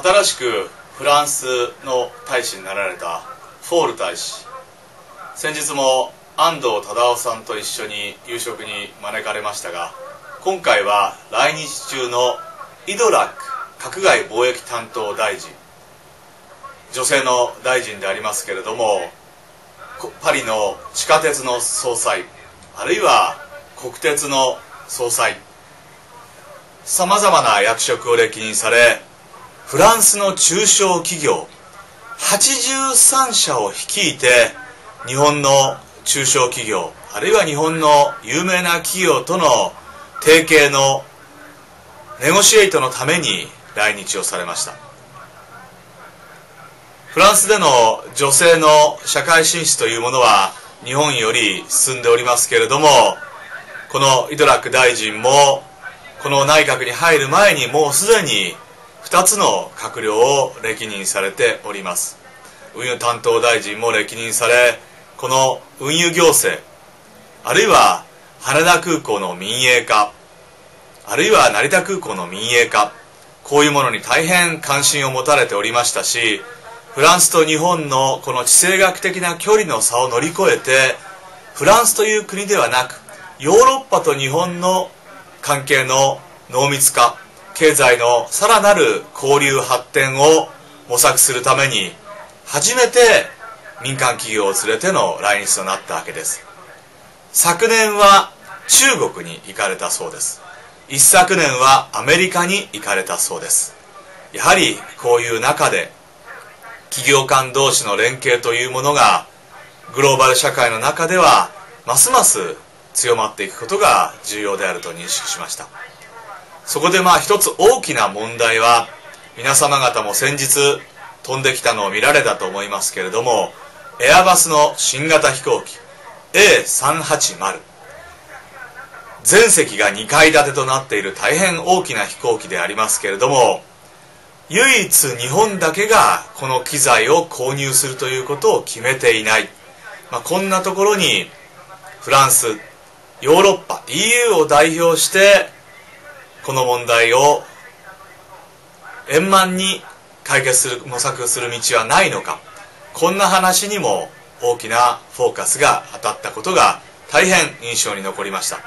新しくフランスの大使になられたフォール大使。先日も安藤忠雄さんと一緒に夕食に招かれましたが今回は来日中のイドラック閣外貿易担当大臣。女性の大臣でありますけれどもパリの地下鉄の総裁。あるいは国鉄の総裁。さまざまな役職を歴任されフランスの中小企業。83社を率いて日本の中小企業あるいは日本の有名な企業との提携のネゴシエイトのために来日をされました。フランスでの女性の社会進出というものは日本より進んでおりますけれどもこのイドラック大臣もこの内閣に入る前にもうすでに2つの閣僚を歴任されております。運輸担当大臣も歴任されこの運輸行政あるいは羽田空港の民営化あるいは成田空港の民営化こういうものに大変関心を持たれておりましたしフランスと日本のこの地政学的な距離の差を乗り越えてフランスという国ではなくヨーロッパと日本の関係の濃密化経済のさらなる交流発展を模索するために初めて民間企業を連れての来日となったわけです。昨年は中国に行かれたそうです。一昨年はアメリカに行かれたそうです。やはりこういう中で企業間同士の連携というものがグローバル社会の中ではますます強まっていくことが重要であると認識しました。そこでまあ一つ大きな問題は皆様方も先日飛んできたのを見られたと思いますけれどもエアバスの新型飛行機 A380 全席が2階建てとなっている大変大きな飛行機でありますけれども唯一日本だけがこの機材を購入するということを決めていない、まあ、こんなところにフランスヨーロッパ EU を代表してこの問題を円満に解決する模索する道はないのか。こんな話にも大きなフォーカスが当たったことが大変印象に残りました。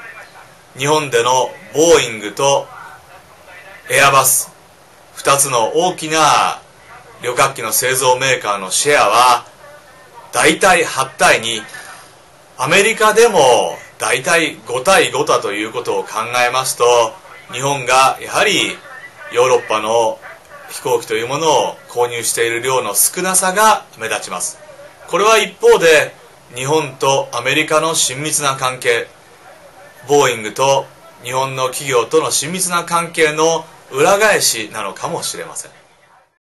日本でのボーイングとエアバス2つの大きな旅客機の製造メーカーのシェアは大体8対2アメリカでも大体5対5だということを考えますと日本がやはりヨーロッパの飛行機というものを購入している量の少なさが目立ちます。これは一方で日本とアメリカの親密な関係ボーイングと日本の企業との親密な関係の裏返しなのかもしれません。